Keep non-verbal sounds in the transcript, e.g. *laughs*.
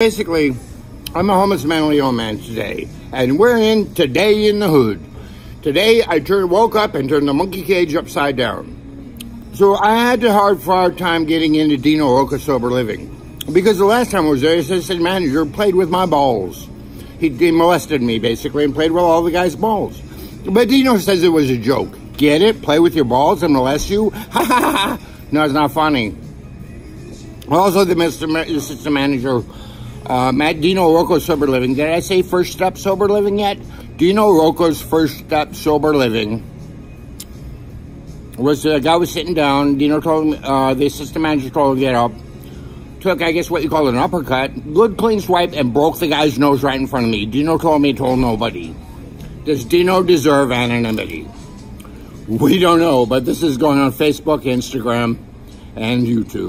Basically, I'm a homeless mentally ill man today, and we're in Today in the Hood. Today, I turned, woke up and turned the monkey cage upside down. So I had a hard, hard time getting into Deno Rocha Sober Living. Because the last time I was there, the assistant manager played with my balls. He, he molested me, basically, and played with all the guys' balls. But Deno says it was a joke. Get it? Play with your balls and molest you? *laughs* Ha ha ha! No, it's not funny. Also, the. Assistant manager, uh, Matt Deno Rocha Sober Living. Did I say First Step Sober Living yet? Deno Rocha's First Step Sober Living was the guy was sitting down. Deno told him, uh, the assistant manager told him to get up. Took, I guess, what you call an uppercut. Good clean swipe and broke the guy's nose right in front of me. Deno told me, told nobody. Does Deno deserve anonymity? We don't know, but this is going on Facebook, Instagram, and YouTube.